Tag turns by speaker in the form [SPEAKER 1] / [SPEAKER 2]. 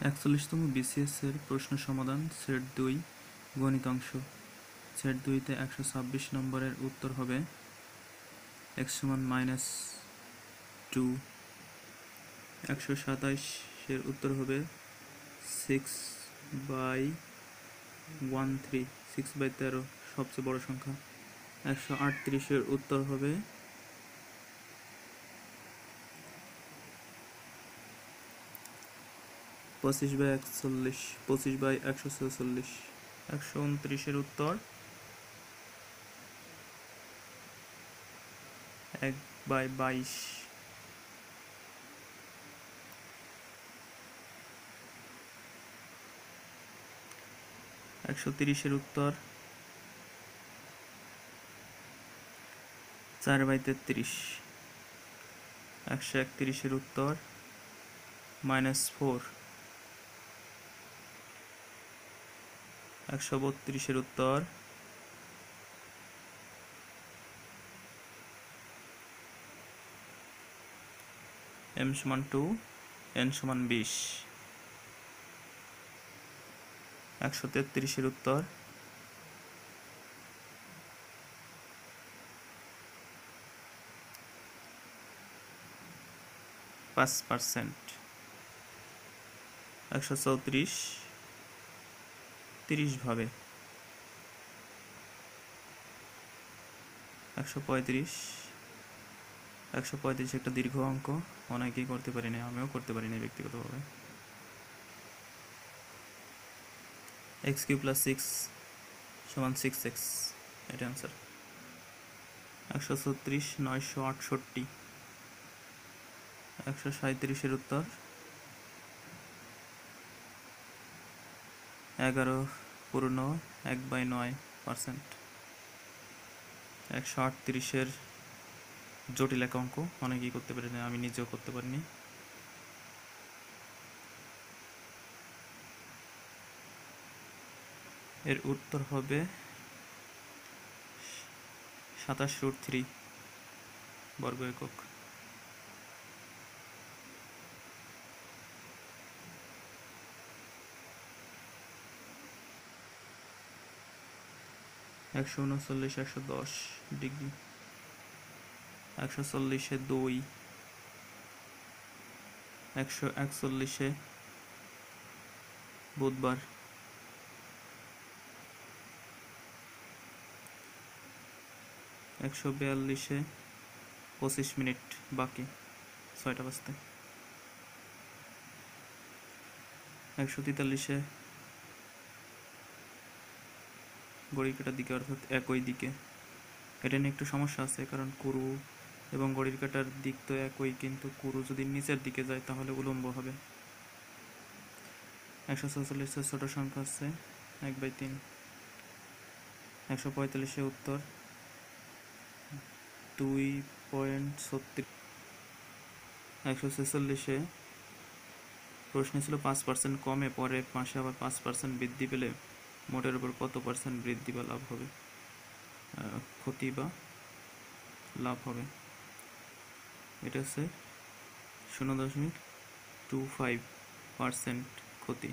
[SPEAKER 1] একচল্লিশতম BCS এর প্রশ্ন সমাধান, সেট দুই, গণিতাংশ। সেট দুইতে একশো ছাব্বিশ নম্বরের উত্তর হবে এক্স সমান মাইনাস টু। একশো সাতাইশের উত্তর হবে six by one three, six by তেরো, সবচেয়ে বড় সংখ্যা। একশো আটত্রিশের উত্তর হবে পঁচিশ বাই একচল্লিশ, পঁচিশ বাই একশো ছচল্লিশ। একশো উনত্রিশের উত্তর। এক বাই বাইশ। একশো তিরিশের উত্তর। চার বাই তেত্রিশ। একশো একত্রিশের উত্তর। Minus four. একশো বত্রিশের উত্তর। এম সমান টু, এন সমান বিশ। একশো তেত্রিশের উত্তর। পাঁচ পার্সেন্ট। একশো চৌত্রিশ। তিরিশ ভাবে। একশো পঁয়ত্রিশ। একশো পঁয়ত্রিশ একটা দীর্ঘ অঙ্ক। অনেকেই করতে পারিনি, আমিও করতে পারিনি ব্যক্তিগতভাবে। এক্স কিউ প্লাস সিক্স সমান সিক্স এক্স, এটা অ্যান্সার একশো ছত্রিশ, নয়শো আটষট্টি। একশো সাঁত্রিশের উত্তর। এগারো পূর্ণ এক বাই নয় পার্সেন্ট একশো আটত্রিশের জটিল এক অঙ্ক অনেকেই করতে পারেনি আমি নিজেও করতে পারিনি। এর উত্তর হবে সাতাশ রুট থ্রি বর্গ একক। একশো উনচল্লিশ, একশো দশ ডিগ্রি। একশো চল্লিশে দুই। একশো একচল্লিশে বুধবার। একশো বিয়াল্লিশে পঁচিশ মিনিট বাকি, ছয়টা বাজতে। একশো তেতাল্লিশে ঘড়ি কাটার দিকে, অর্থাৎ একই দিকে। এটা নিয়ে একটু সমস্যা আছে, কারণ কুরু এবং ঘড়ির কাটার দিক তো একই, কিন্তু কুরু যদি নিচের দিকে যায়, তাহলে উলম্ব হবে। একশো ছচল্লিশের ছোট সংখ্যা হচ্ছে এক বাই তিন। একশো পঁয়তাল্লিশে উত্তর, দুই পয়েন্ট ছত্রিশ। একশো ছেচল্লিশে প্রশ্ন ছিল পাঁচ পার্সেন্ট কমে, পরে পাশে আবার পাঁচ পার্সেন্ট বৃদ্ধি পেলে মোটের উপর কত পার্সেন্ট বৃদ্ধি বা লাভ হবে? ক্ষতি বা লাভ হবে? এটা হচ্ছে শূন্য দশমিক টু ফাইভ পার্সেন্ট ক্ষতি।